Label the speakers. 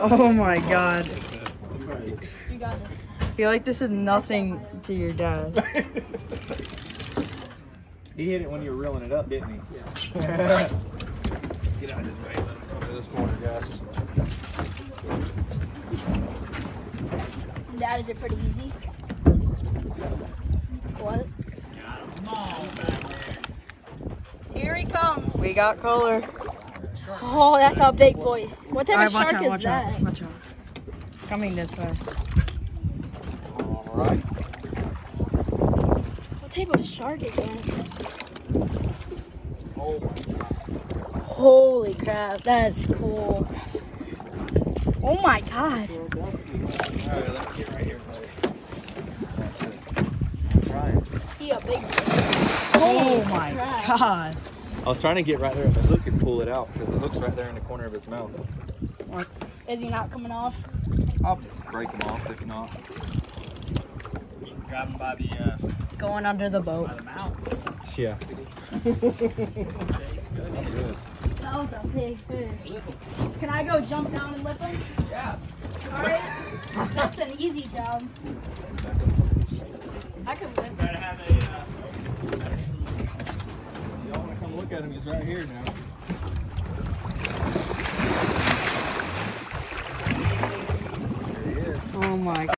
Speaker 1: Oh my god.
Speaker 2: You got this.
Speaker 1: I feel like this is nothing to your dad.
Speaker 3: He hit it when you were reeling it up, didn't he? Yeah. Let's get out of this way. Let him go to this corner, guys.
Speaker 2: Dad, is it pretty easy? What? Here he comes.
Speaker 1: We got color.
Speaker 2: Oh, that's a big boy. What type
Speaker 1: Alright,
Speaker 2: of shark
Speaker 1: out,
Speaker 2: is
Speaker 1: watch
Speaker 2: that?
Speaker 1: out, watch out. It's coming this way.
Speaker 3: All right.
Speaker 2: What type of shark is that?
Speaker 3: Oh.
Speaker 2: Holy crap, that's cool. Oh my god.
Speaker 3: All right, let's get right here, buddy.
Speaker 2: He a big
Speaker 1: Oh my
Speaker 2: crap.
Speaker 1: god.
Speaker 3: I was trying to get right there and this hook and pull it out because the hook's right there in the corner of his mouth.
Speaker 2: Is he not coming off?
Speaker 3: I'll break him off if not.
Speaker 4: You can grab him by the, uh,
Speaker 1: Going under the boat.
Speaker 4: by the mouth.
Speaker 3: Yeah. Good.
Speaker 2: That was a big fish. Can I go jump down and lift him?
Speaker 4: Yeah.
Speaker 2: Alright. That's an easy job. I can lift him.
Speaker 4: Gotta have a, uh,
Speaker 3: Y'all him? He's right here now. There he is.
Speaker 1: Oh my